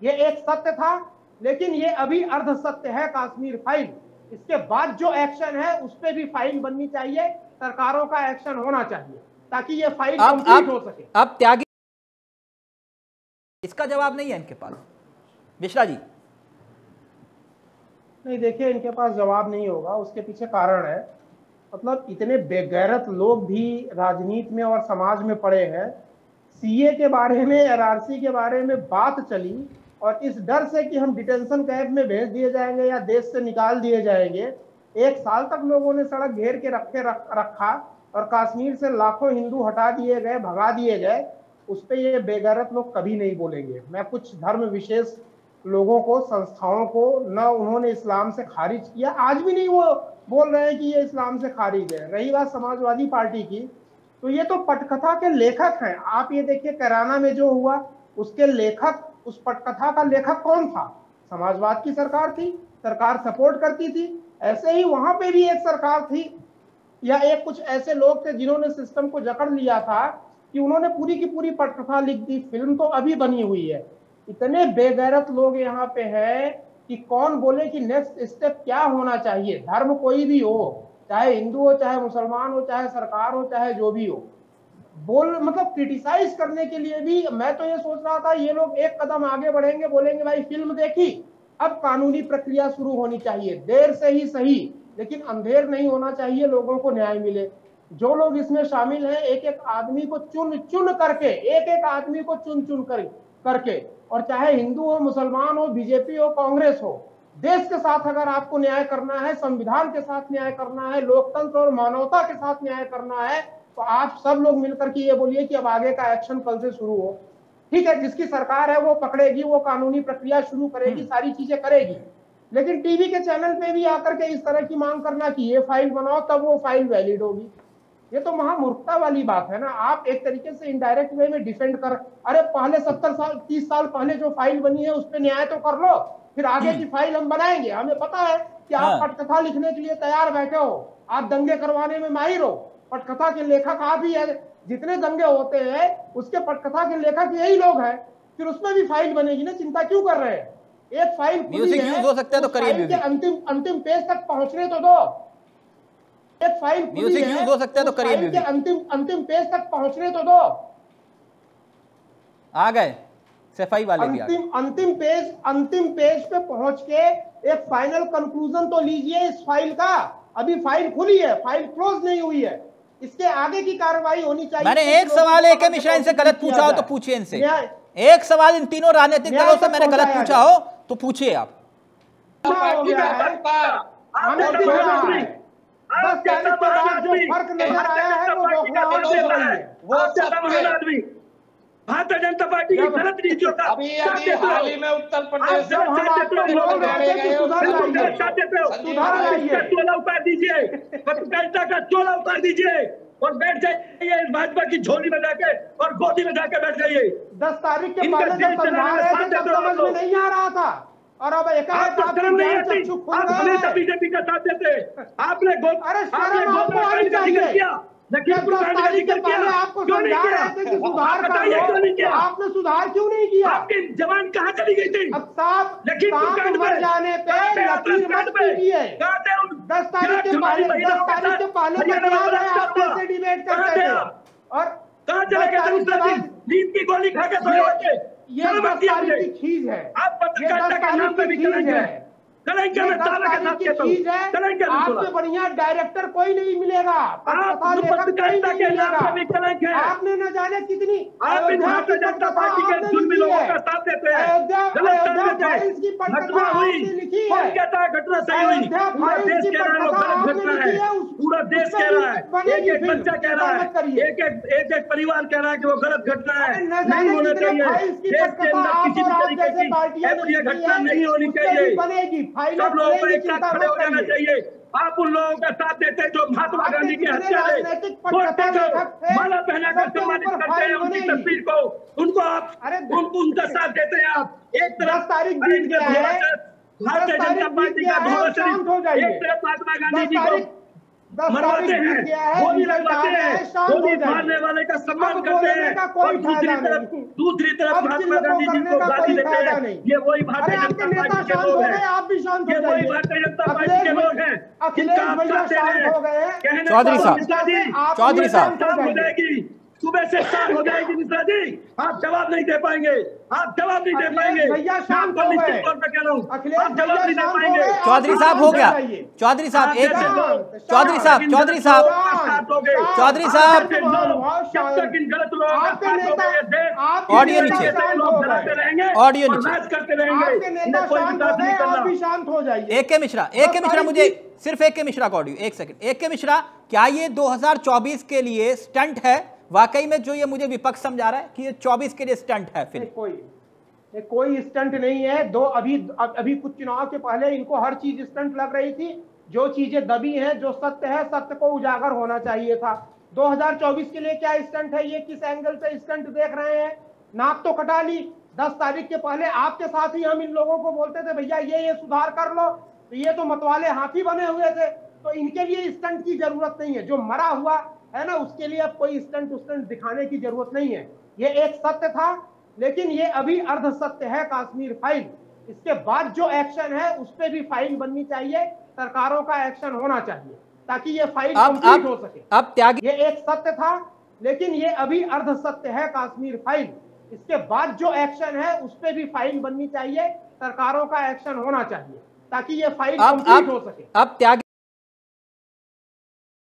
ये एक सत्य था लेकिन ये अभी अर्ध सत्य है कश्मीर फ़ाइल। इसके बाद जो एक्शन है उस पर भी फ़ाइल बननी चाहिए सरकारों का एक्शन होना चाहिए ताकि ये फ़ाइल कंप्लीट हो सके। अब त्यागी इसका जवाब नहीं है इनके पास। मिश्रा जी। नहीं देखिए इनके पास जवाब नहीं होगा उसके पीछे कारण है। मतलब इतने बेगैरत लोग भी राजनीति में और समाज में पड़े हैं। सीए के बारे में एनआरसी के बारे में बात चली और इस डर से कि हम डिटेंशन कैंप में भेज दिए जाएँगे या देश से निकाल दिए जाएँगे एक साल तक लोगों ने सड़क घेर के रखे रख, रखा और कश्मीर से लाखों हिंदू हटा दिए गए भगा दिए गए उस पर ये बेगैरत लोग कभी नहीं बोलेंगे। मैं कुछ धर्म विशेष लोगों को संस्थाओं को न उन्होंने इस्लाम से खारिज किया। आज भी नहीं वो बोल रहे हैं कि ये इस्लाम से खारिज है। रही बात समाजवादी पार्टी की तो ये तो पटकथा के लेखक हैं। आप ये देखिए कराना में जो हुआ उसके लेखक उस पटकथा का लेखक कौन था? समाजवाद की सरकार थी, सरकार सपोर्ट करती थी, ऐसे ही वहाँ पे भी एक सरकार थी। या एक कुछ ऐसे लोग थे जिन्होंने सिस्टम को जकड़ लिया था कि उन्होंने पूरी की पूरी पटकथा लिख दी फ़िल्म तो अभी बनी हुई है। इतने बेगैरत लोग यहाँ पे हैं कि कौन बोले कि नेक्स्ट स्टेप क्या होना चाहिए? धर्म कोई भी हो, चाहे हिंदू हो, चाहे मुसलमान हो, चाहे सरकार हो, चाहे जो भी हो। बोल मतलब क्रिटिसाइज करने के लिए भी मैं तो ये सोच रहा था, ये लोग एक कदम आगे बढ़ेंगे, बोलेंगे, भाई फ़िल्म देखी, अब कानूनी प्रक्रिया शुरू होनी चाहिए, देर से ही सही, लेकिन अंधेर नहीं होना चाहिए, लोगों को न्याय मिले। जो लोग इसमें शामिल हैं एक एक आदमी को चुन चुन करके एक एक आदमी को चुन चुन कर, करके, और चाहे हिंदू हो, मुसलमान हो, बीजेपी हो, कांग्रेस हो, देश के साथ अगर आपको न्याय करना है, संविधान के साथ न्याय करना है, लोकतंत्र और मानवता के साथ न्याय करना है तो आप सब लोग मिलकर के ये बोलिए कि अब आगे का एक्शन कल से शुरू हो। ठीक है जिसकी सरकार है वो पकड़ेगी वो कानूनी प्रक्रिया शुरू करेगी सारी चीज़ें करेगी। लेकिन टीवी के चैनल पे भी आकर के इस तरह की मांग करना कि ये फ़ाइल बनाओ तब वो फ़ाइल वैलिड होगी। ये तो महामूर्खता वाली बात है ना। आप एक तरीके से इनडायरेक्ट वे में डिफेंड कर अरे पहले सत्तर साल तीस साल पहले जो फ़ाइल बनी है उस पर न्याय तो कर लो फिर आगे की फ़ाइल हम बनाएँगे। हमें पता है कि आप हाँ। पटकथा लिखने के लिए तैयार बैठे हो आप दंगे करवाने में माहिर हो। पटकथा के लेखक आप ही है। जितने दंगे होते हैं उसके पटकथा के लेखक यही लोग हैं। फिर उसमें भी फ़ाइल बनेगी ना चिंता क्यों कर रहे हैं? एक फ़ाइल खुली Music है, सकता है तो करिए अंतिम अंतिम पेज तक पहुँचने तो दो। एक फ़ाइल खुली Music है, सकता है तो करिए अंतिम अंतिम पेज तक पहुँचने तो दो। आ गए। सफ़ाई वाले अंतिम अंतिम पेज अंतिम पेज पे पहुँच के एक फाइनल कंक्लूजन तो लीजिए इस फ़ाइल का। अभी फ़ाइल खुली है फ़ाइल क्लोज नहीं हुई है। इसके आगे की कार्रवाई होनी चाहिए। मैंने एक सवाल एक के मिश्रा इनसे गलत पूछा हो तो पूछिए इनसे। एक सवाल इन तीनों राजनीतिक दलों से मैंने गलत पूछा हो तो पूछिए आप। बस हो गया हमें दिख रहा है के बाद जो फ़र्क नज़र आया है वो वो भारतीय जनता पार्टी की गलत नीतियों का। हाल ही में उत्तर प्रदेश आप आप चोला उतार दीजिए। पत्रकारिता का चोला उतार दीजिए। और बैठ जाइए भाजपा की झोली में जाके और गोदी में जाके बैठ जाइए। दस तारीख के पहले जब समझा रहे थे साथ तब देते समझ में लोग। नहीं आ रहा था। और अब शर्म नहीं आती। चक्षु खुल आप हमेशा। बीजेपी का साथ देते। आपने आपने चाहिए। किया। आपको समझा रहे थे कि सुधार बताइए आपने सुधार क्यों नहीं किया? आपकी जवान कहाँ चली गई थी? अब सांप कांड मर जाने पे लकीर मत कीजिए। दस तारीख के पहले दस तारीख के पहले याद है आप कैसे डिबेट करते थे। और कहाँ चले गए नींद की गोली खा के सोए ये दस तारीख की चीज़ है। आप पत्रकारिता के नाम पे भी चीज़ कलंक आपसे बढ़िया डायरेक्टर कोई नहीं मिलेगा। आपने न जाने कितनी आप भारतीय जनता पार्टी के जुल्मी लोगों का साथ देते हैं। घटना हुई। कहता है। घटना सही हुई। पूरा देश की कह रहा है। पूरा देश कह रहा है। एक एक बच्चा कह रहा है। एक एक एक एक परिवार कह रहा है कि वो गलत घटना है। नहीं होना चाहिए। देश के अंदर किसी भी तरीके की ये घटना नहीं होनी चाहिए। सब लोगों को एक साथ खड़े हो जाना चाहिए। आप उन लोगों का साथ देते हैं जो महात्मा गांधी की हत्या में माला पहनाकर सबके सम्मानित करते हैं उनकी तस्वीर को। उनको आप उनको उनका साथ देते हैं आप। एक तरफ़ तारीख भारतीय जनता पार्टी का। एक तरफ़ महात्मा गांधी जी को हैं। है, गोली लगवाते हैं। गोली मारने वाले का सम्मान करते हैं। और दूसरी तरफ़ दूसरी तरफ़ महात्मा गांधी जी को गाली देते हैं। नहीं। ये वही भारतीय आपके जनता नेता पार्टी के शांत लोग हो। गए आप भी शांत हो ये वही भारतीय जनता पार्टी के लोग हैं। जिनका आप चाहते हैं। गए। चौधरी साहब, चौधरी साहब। हो। जाएगी। सुबह से शाम हो जाएगी मिश्रा जी आप जवाब नहीं दे पाएँगे। आप जवाब नहीं दे पाएँगे। भैया मैं शांत आपको हो निश्चित तौर पे कह रहा हूँ। आप जवाब नहीं दे पाएँगे। चौधरी साहब हो गया। चौधरी साहब एक चौधरी साहब चौधरी साहब। का। चौधरी साहब। का ऑडियो नीचे। ऑडियो नीचे। ए के मिश्रा ए के मिश्रा मुझे सिर्फ़ ए के मिश्रा का ऑडियो एक सेकंड ए के मिश्रा क्या ये 2024 के लिए स्टंट है? वाकई में जो ये मुझे विपक्ष समझा रहा है कि ये 24 के लिए स्टंट है नहीं, कोई कोई स्टंट नहीं है। दो अभी अभी कुछ चुनाव के पहले इनको हर चीज़ स्टंट लग रही थी। जो चीज़ें दबी हैं जो सत्य है सत्य को उजागर होना चाहिए था। 2024 के लिए क्या स्टंट है? ये किस एंगल से स्टंट देख रहे हैं? नाक तो कटा ली। 10 तारीख के पहले आपके साथ ही हम इन लोगों को बोलते थे भैया ये ये सुधार कर लो। तो ये तो मतवाले हाथी बने हुए थे। तो इनके लिए स्टंट की ज़रूरत नहीं है। जो मरा हुआ है ना उसके लिए अब कोई स्टंट स्टंट दिखाने की ज़रूरत नहीं है। ये एक सत्य था लेकिन ये अभी अर्ध सत्य है कश्मीर फ़ाइल। इसके बाद जो एक्शन है उस पर भी फ़ाइल बननी चाहिए सरकारों का एक्शन होना चाहिए ताकि ये फ़ाइल कंप्लीट हो सके। अब अब त्यागी ये एक सत्य था लेकिन ये अभी अर्ध सत्य है कश्मीर फ़ाइल। इसके बाद जो एक्शन है उस पर भी फ़ाइल बननी चाहिए सरकारों का एक्शन होना चाहिए ताकि ये फ़ाइल कंप्लीट हो सके। अब त्यागी